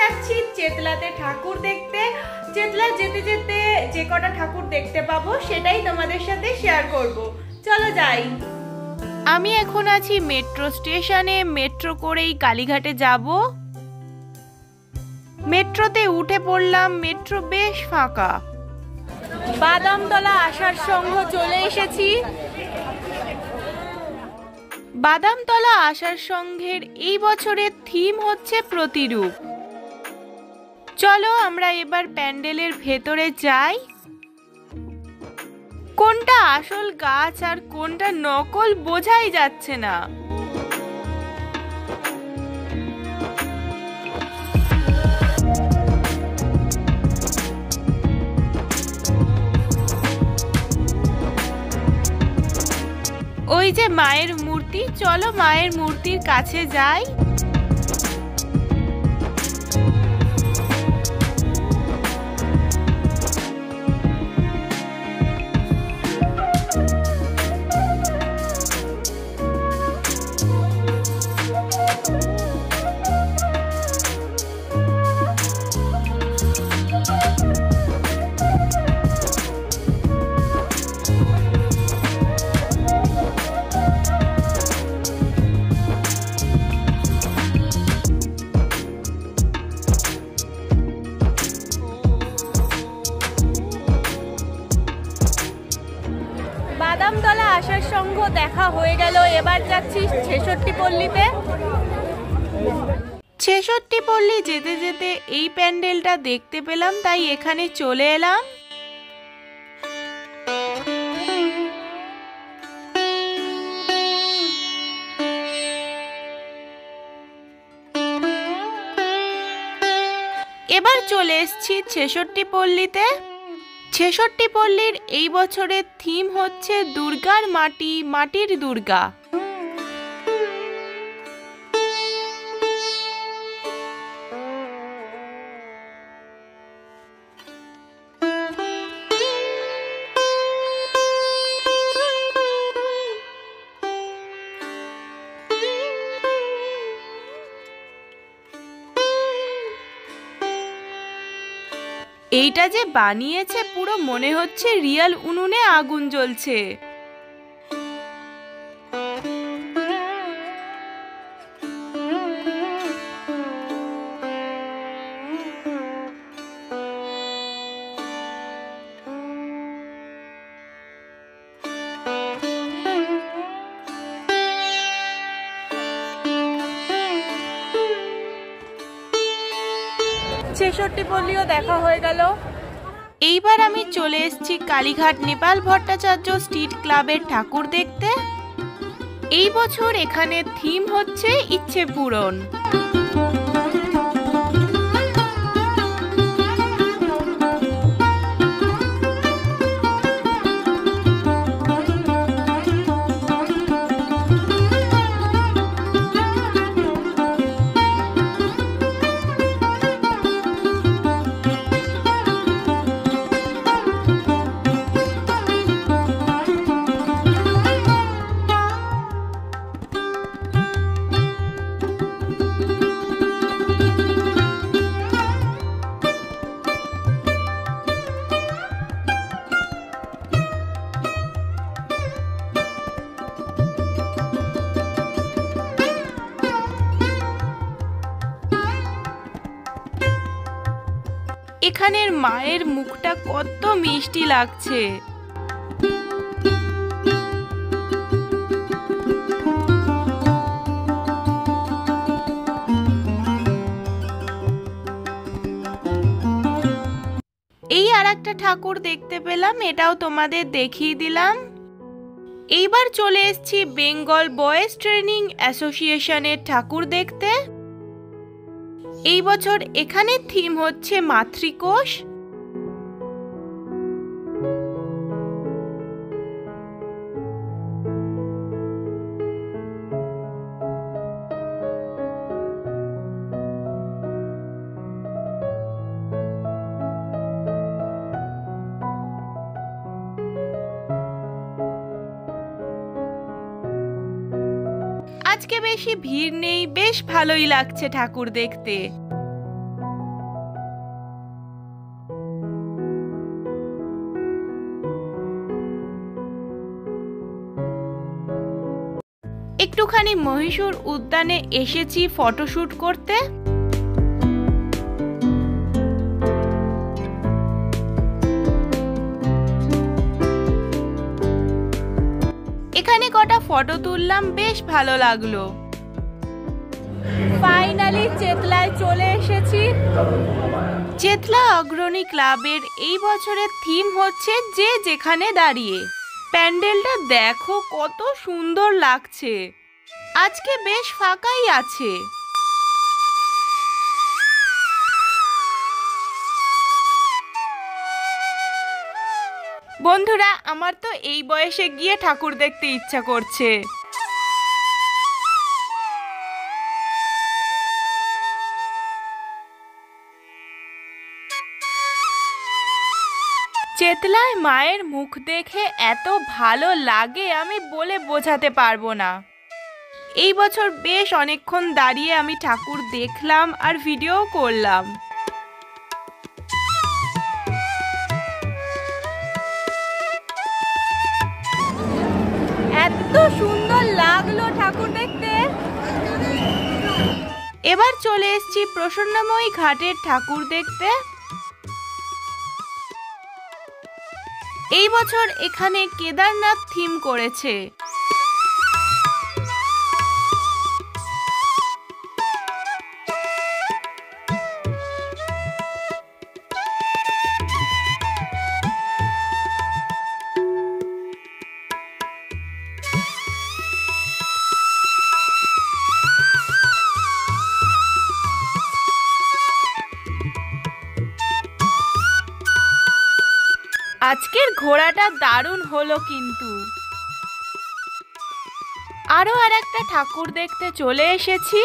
যাচ্ছি চেতলাতে ঠাকুর দেখতে। চেতলা, যেতে যেতে যে কটা ঠাকুর দেখতে পাবো, সেটাই তোমাদের সাথে শেয়ার করব। চলো যাই। আমি এখন আছি মেট্রো স্টেশনে মেট্রো করেই কালীঘাটে যাব। মেট্রোতে উঠে পড়লাম। মেট্রো বেশ ফাঁকা। বাদামতলা আসার সংঘ চলে এসেছি। বাদামতলা আসার সংঘের এই বছরের থিম হচ্ছে প্রতিরূপ। চলো আমরা এবার প্যান্ডেলের ভেতরে যাই। কোনটা আসল গাছ আর কোনটা নকল বোঝাই যাচ্ছে না। ওই যে মায়ের মূর্তি চলো মায়ের মূর্তির কাছে যাই। ছেষট্টি পল্লীতে। ছেষট্টি পল্লী যেতে যেতে এই প্যান্ডেলটা দেখতে পেলাম, তাই এখানে চলে এলাম। এবার চলে এসছি ছেষট্টি পল্লীতে। ছেষট্টি পল্লীর এই বছরের থিম হচ্ছে দুর্গার মাটি, মাটির দুর্গা। এইটা যে বানিয়েছে পুরো মনে হচ্ছে রিয়াল উনুনে আগুন জ্বলছে। ছেষট্টি পল্লীও দেখা হয়ে গেল। এইবার আমি চলে এসেছি কালীঘাট নেপাল ভট্টাচার্য স্ট্রিট ক্লাবের ঠাকুর দেখতে। এই বছর এখানে থিম হচ্ছে ইচ্ছে পূরণ। এখানের মায়ের মুখটা কত মিষ্টি লাগছে। এই আর একটা ঠাকুর দেখতে পেলাম, এটাও তোমাদের দেখিয়ে দিলাম। এইবার চলে এসছি বেঙ্গল বয়েজ ট্রেনিং অ্যাসোসিয়েশনের ঠাকুর দেখতে। এই বছর এখানে থিম হচ্ছে মাতৃকোষ। আজকে বেশি ভিড় নেই, বেশ ভালোই লাগছে ঠাকুর দেখতে। একটুখানি মহীশূর উদ্যানে এসেছি ফটোশ্যুট করতে। এখানে কটা ফটো তুললাম, বেশ ভালো লাগল। ফাইনালি চেতলায় চলে এসেছি। চেতলা অগ্রণী ক্লাবের এই বছরের থিম হচ্ছে যে যেখানে দাঁড়িয়ে। প্যান্ডেলটা দেখো কত সুন্দর লাগছে। আজকে বেশ ফাঁকাই আছে। বন্ধুরা, আমার তো এই বয়সে গিয়ে ঠাকুর দেখতে ইচ্ছা করছে। চেতলায় মায়ের মুখ দেখে এত ভালো লাগে আমি বলে বোঝাতে পারব না। এই বছর বেশ অনেকক্ষণ দাঁড়িয়ে আমি ঠাকুর দেখলাম আর ভিডিও করলাম। এবার চলে এসছি প্রসন্নময়ী ঘাটের ঠাকুর দেখতে। এই বছর এখানে কেদারনাথ থিম করেছে। আজকের ঘোড়াটা দারুণ হলো কিন্তু। আরও আর একটা ঠাকুর দেখতে চলে এসেছি।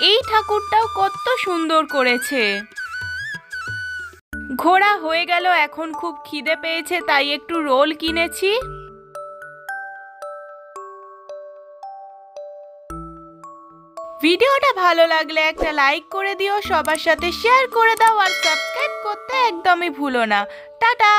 এই ঠাকুরটাও কত সুন্দর করেছে। ঘোড়া হয়ে গেল, এখন খুব খিদে পেয়েছে, তাই একটু রোল কিনেছি। ভিডিওটা ভালো লাগলে একটা লাইক করে দিও, সবার সাথে শেয়ার করে দাও আর সাবস্ক্রাইব করতে একদমই ভুলো না। টাটা!